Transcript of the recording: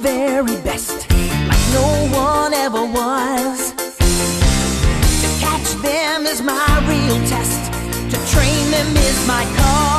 very best, like no one ever was. To catch them is my real test, to train them is my call.